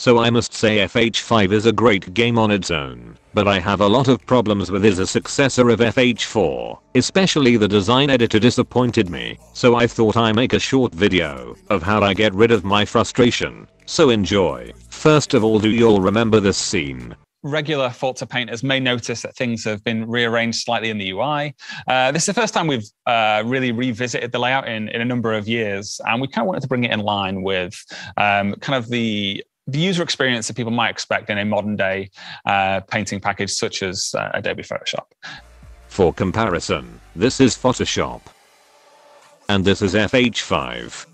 so I must say FH5 is a great game on its own, but I have a lot of problems with it as a successor of FH4, especially the design editor disappointed me, so I thought I make a short video of how I get rid of my frustration, so enjoy. First of all do you all remember this scene? regular Forza painters may notice that things have been rearranged slightly in the UI. Uh, this is the first time we've uh, really revisited the layout in, in a number of years, and we kind of wanted to bring it in line with um, kind of the the user experience that people might expect in a modern day uh, painting package such as uh, Adobe Photoshop. For comparison, this is Photoshop. And this is FH5.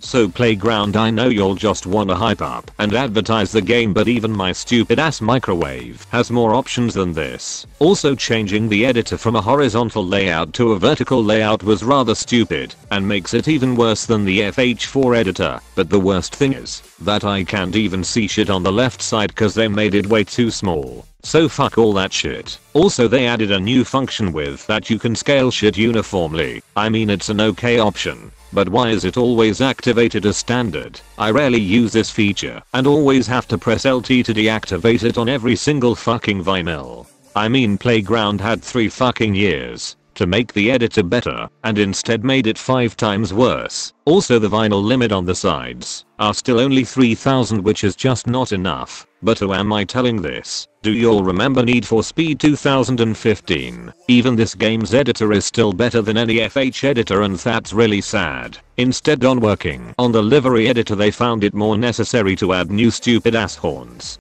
So Playground I know you'll just wanna hype up and advertise the game but even my stupid ass microwave has more options than this. Also changing the editor from a horizontal layout to a vertical layout was rather stupid and makes it even worse than the FH4 editor. But the worst thing is that I can't even see shit on the left side cause they made it way too small. So fuck all that shit. Also they added a new function with that you can scale shit uniformly. I mean it's an okay option, but why is it always activated as standard? I rarely use this feature and always have to press LT to deactivate it on every single fucking vinyl. I mean Playground had 3 fucking years to make the editor better and instead made it 5 times worse. Also the vinyl limit on the sides are still only 3000 which is just not enough. But who am I telling this? Do y'all remember Need for Speed 2015? Even this game's editor is still better than any FH editor and that's really sad. Instead on working on the livery editor they found it more necessary to add new stupid ass horns.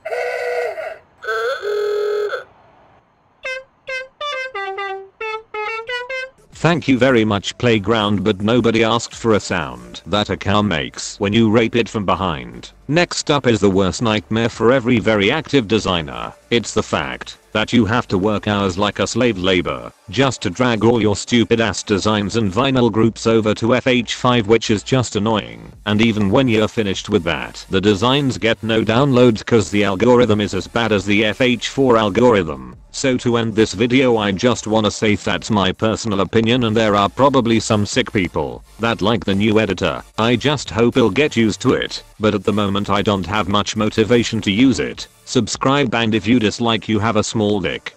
Thank you very much playground but nobody asked for a sound that a cow makes when you rape it from behind. Next up is the worst nightmare for every very active designer. It's the fact that you have to work hours like a slave labor just to drag all your stupid ass designs and vinyl groups over to FH5 which is just annoying. And even when you're finished with that, the designs get no downloads cause the algorithm is as bad as the FH4 algorithm. So to end this video I just wanna say that's my personal opinion and there are probably some sick people that like the new editor. I just hope he'll get used to it, but at the moment I don't have much motivation to use it. Subscribe and if you dislike you have a small dick.